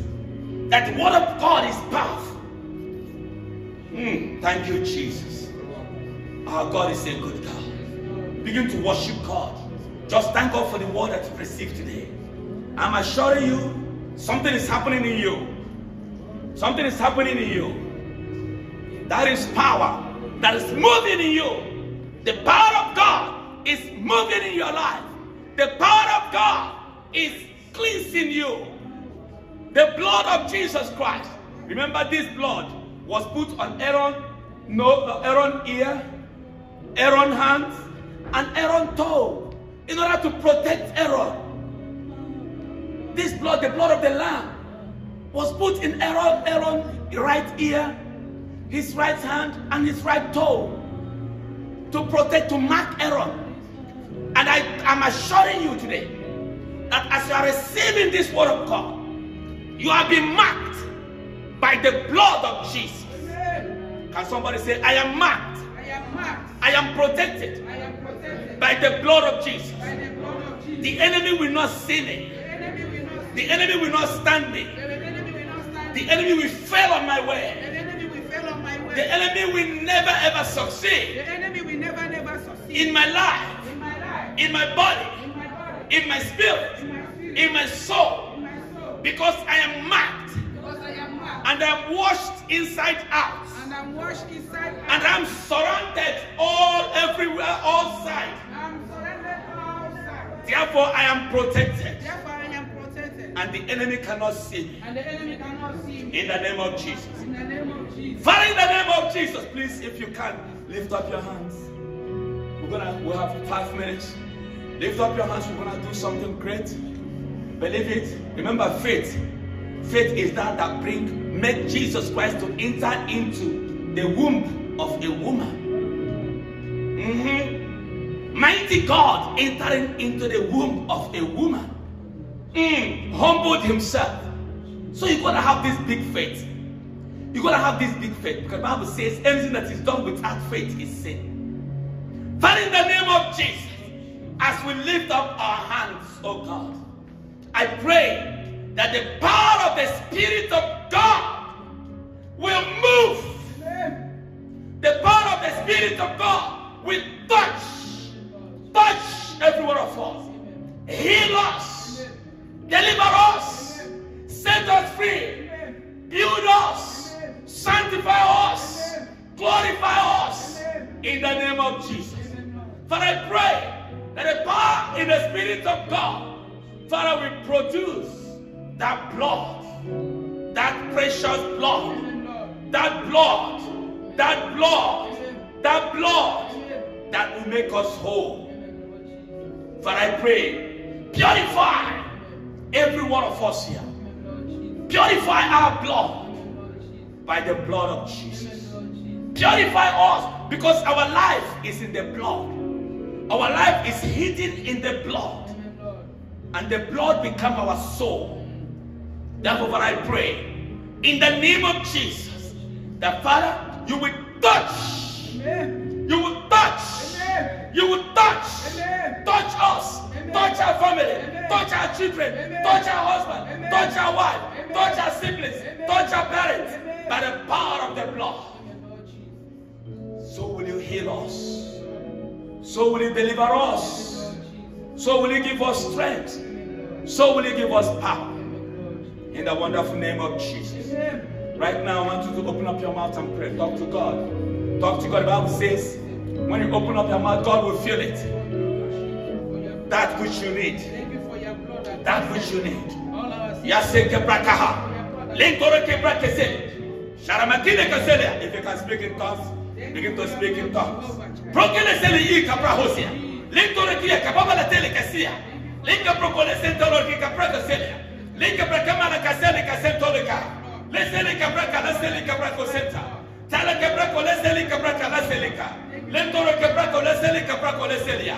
That the word of God is powerful. Hmm, thank you, Jesus. Our God is a good God. Begin to worship God. Just thank God for the word that you received today. I'm assuring you, something is happening in you. Something is happening in you. That is power that is moving in you. The power of God is moving in your life. The power of God is cleansing you. The blood of Jesus Christ. Remember, this blood was put on Aaron, no, Aaron ear, Aaron hands, and Aaron toe in order to protect Aaron. This blood, the blood of the Lamb, was put in Aaron, Aaron right ear, his right hand, and his right toe to protect, to mark Aaron. And I am assuring you today that as you are receiving this word of God, you are being marked by the blood of Jesus. Amen. Can somebody say, I am marked, I am marked. I am protected I am protected by the blood of Jesus. the blood of Jesus. The enemy will not see me, The enemy will not the enemy will not stand me, The enemy will not stand. the enemy will fail on my way, the enemy will never ever succeed The enemy will never, never succeed. in my life, in my life, in my body, in my body, in my spirit, in my spirit, in my soul, in my soul, because I am marked because I am marked, and I'm washed inside out. and I'm washed inside out. And I'm surrounded all everywhere, all sides. I'm surrendered all sides. Therefore, I am protected. Therefore, I am protected, And the enemy cannot see me. and the enemy cannot see me. In the name of Jesus. In the name of. Father, in the name of Jesus, please, if you can, lift up your hands. We're gonna we have five minutes. Lift up your hands, we're gonna do something great. Believe it. Remember, faith. Faith is that that bring make Jesus Christ to enter into the womb of a woman. Mm -hmm. Mighty God entering into the womb of a woman. Mm, humbled himself. So you gotta have this big faith. You gotta have this big faith because the Bible says anything that is done without faith is sin. Father, in the name of Jesus, as we lift up our hands, oh God, I pray that the power of the Spirit of God will move. The power of the Spirit of God will touch, touch every one of us, heal us, deliver us, set us free, build us, sanctify us, glorify us in the name of Jesus. Father, I pray that the power in the Spirit of God, Father, will produce that blood, that precious blood, that blood, that blood, that blood that will make us whole. Amen, Lord Jesus. Father, I pray, purify every one of us here. Amen, Lord Jesus. Purify our blood Amen, Lord Jesus. By the blood of Jesus. Amen, Lord Jesus. Purify us because our life is in the blood. Our life is hidden in the blood, and the blood become our soul. Therefore, I pray in the name of Jesus, that Father, you will touch, Amen. you will touch, Amen. you will touch, Amen. touch us, touch our family, touch our children, touch our husband, touch our wife. Touch our siblings, touch our parents, by the power of the blood. So will you heal us. So will you deliver us. So will you give us strength. So will you give us power. In the wonderful name of Jesus. Right now, I want you to open up your mouth and pray. Talk to God. Talk to God. The Bible says, when you open up your mouth, God will feel it. That which you need. That which you need. Yase kebrakaha. Lengore kebrakese. Sharamakine kasele. If you can speak in tongues, begin to speak in tongues. Prokele sele yi kaprahosia. Lengore kia kababa la tele kasia. Lenga prokole sentolo ki kapraka sele. Lenga brakama na kasele kasentolo ka. Lesele kabraka la sele kabrako senta. Tala kabrako la sele kabraka la sele ka. Lentore kabrako la sele ya.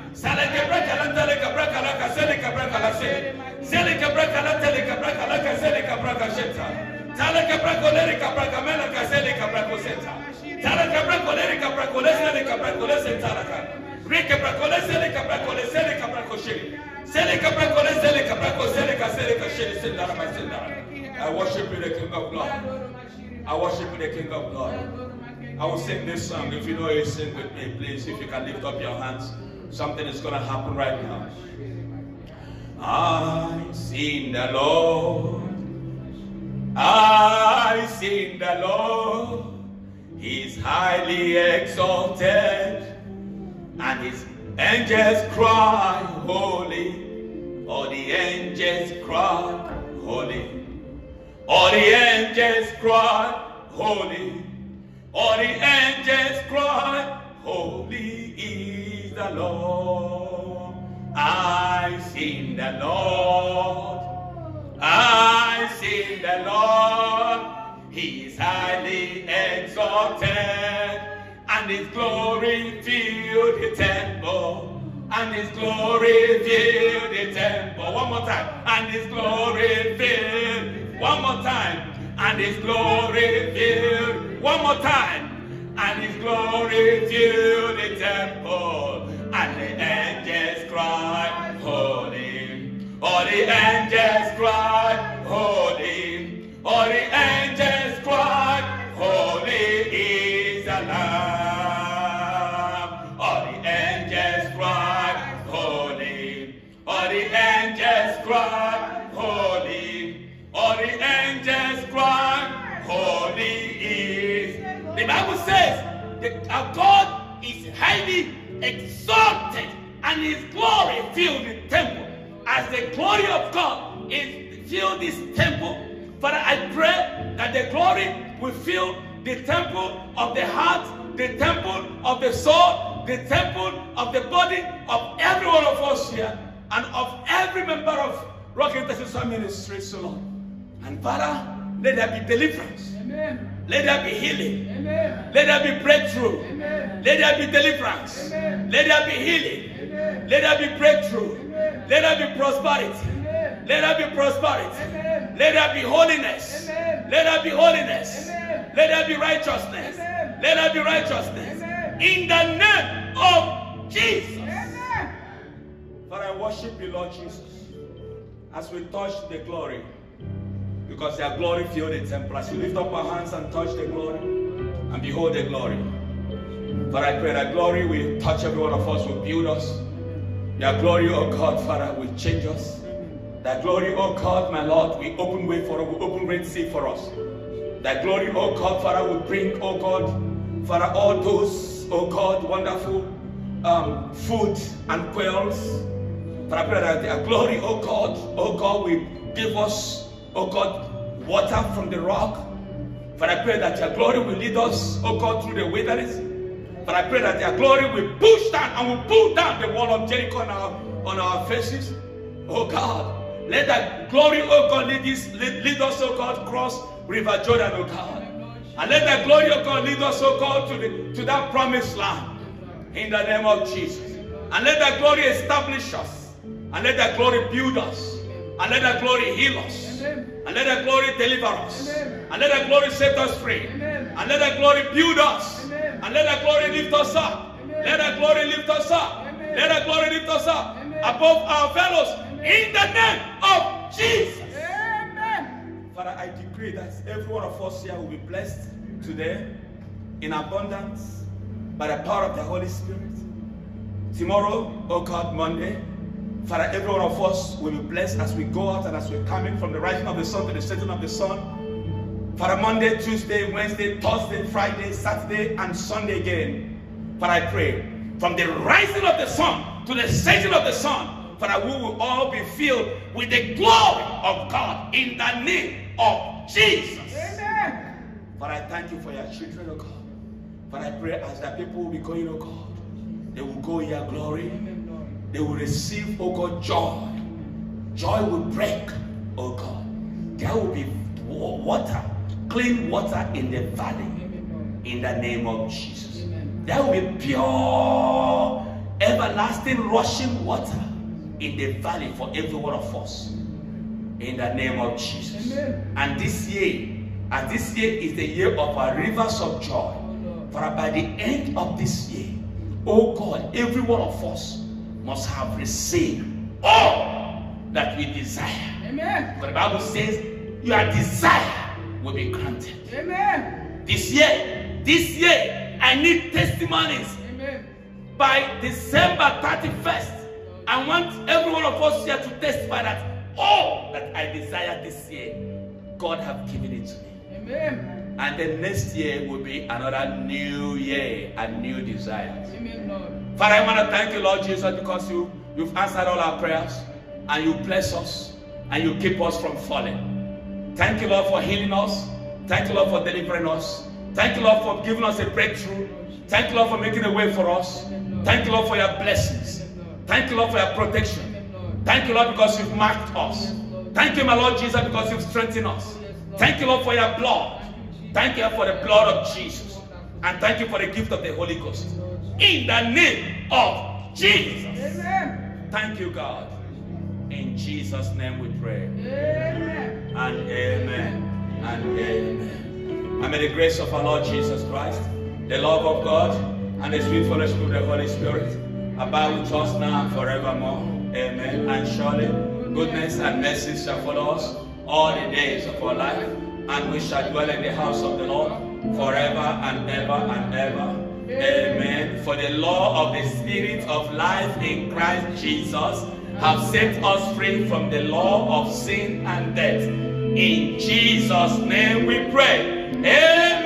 I worship you, the King of Glory. I worship you, the King of Glory. I will sing this song. If you know it, sing with me, please. If you can lift up your hands, something is going to happen right now. I sing the Lord. I sing the Lord. He's highly exalted, and his angels cry, Holy. All the angels cry, Holy. All the angels cry, Holy. All the angels cry, Holy the Lord. I sing the Lord. I sing the Lord. He is highly exalted, and His glory filled the temple. and His glory fill the temple. One more time, and His glory fill. One more time, and His glory fill. One more time, and His glory fill the temple, the angels cry, Holy. All the angels cry, Holy is the Lamb. All the angels cry, Holy. All the angels cry, Holy. All the angels cry, Holy is. The Bible says that our God is highly exalted and his glory filled. As the glory of God is fill this temple, Father, I pray that the glory will fill the temple of the heart, the temple of the soul, the temple of the body of every one of us here, and of every member of Rock Intercessor Ministry, so Lord. And Father, let there be deliverance. Amen. Let there be healing. Amen. Let there be breakthrough. Amen. Let there be deliverance. Amen. Let there be healing. Amen. Let there be breakthrough. Let there be prosperity. Let there be prosperity. Let there be holiness. Let there be holiness. Let there be righteousness. Let there be righteousness. In the name of Jesus. Father, I worship you, Lord Jesus, as we touch the glory. Because your glory fill the temple. As we lift up our hands and touch the glory and behold the glory. But I pray that glory will touch every one of us, will build us. Your glory, oh God, Father, will change us. That glory, oh God, my Lord, will open way for us, will open great sea for us. That glory, oh God, Father, will bring, oh God, Father, all those, oh God, wonderful um, food and quails. Father, I pray that their glory, oh God, oh God, will give us, oh God, water from the rock. Father, I pray that your glory will lead us, oh God, through the wilderness. But I pray that their glory will push down and will pull down the wall of Jericho on our, on our faces. Oh God, let that glory, oh God, lead, this, lead, lead us, oh God, cross River Jordan, oh God. And let that glory, oh God, lead us, oh God, to, the, to that promised land. In the name of Jesus. And let that glory establish us. And let that glory build us. And let that glory heal us. And let that glory deliver us. And let that glory set us free. And let that glory build us. And let that glory lift us up. Let that glory lift us up. Let that glory lift us up above our fellows. In the name of Jesus. Amen. Father, I decree that every one of us here will be blessed today in abundance by the power of the Holy Spirit. Tomorrow, oh God, Monday, Father, every one of us will be blessed as we go out and as we come in from the rising of the sun to the setting of the sun. Father, Monday, Tuesday, Wednesday, Thursday, Friday, Saturday, and Sunday again. Father, I pray from the rising of the sun to the setting of the sun, Father, we will all be filled with the glory of God in the name of Jesus. Amen. Father, I thank you for your children, oh God. Father, I pray as the people will be going, oh God, they will go in your glory. They will receive, oh God, joy. Joy will break, oh God. There will be wa- water, clean water in the valley in the name of Jesus. Amen. There will be pure, everlasting rushing water in the valley for every one of us. In the name of Jesus. Amen. And this year, and this year is the year of our rivers of joy. For by the end of this year, oh God, every one of us must have received all that we desire. Amen. For the Bible says, your desire will be granted. Amen. This year, this year, I need testimonies Amen. by December 31st. I want every one of us here to testify that all that I desire this year, God have given it to me. Amen. And then next year will be another new year and new desires. Amen, Lord. Father, I want to thank you, Lord Jesus, because you, you've answered all our prayers and you bless us and you keep us from falling. Thank you, Lord, for healing us. Thank you, Lord, for delivering us. Thank you, Lord, for giving us a breakthrough. Thank you, Lord, for making a way for us. Thank you, Lord, for your blessings. Thank you, Lord, for your protection. Thank you, Lord, because you've marked us. Thank you, my Lord Jesus, because you've strengthened us. Thank you, Lord, for your blood. Thank you for the blood of Jesus. And thank you for the gift of the Holy Ghost. In the name of Jesus. Amen. Thank you, God. In Jesus' name we pray. Amen. And amen. And amen. And may the grace of our Lord Jesus Christ, the love of God, and the sweet fellowship of the Holy Spirit abide with us now and forevermore. Amen. And surely goodness and mercy shall follow us all the days of our life, and we shall dwell in the house of the Lord forever and ever and ever. Amen. For the law of the Spirit of life in Christ Jesus have set us free from the law of sin and death. In Jesus' name we pray. Amen.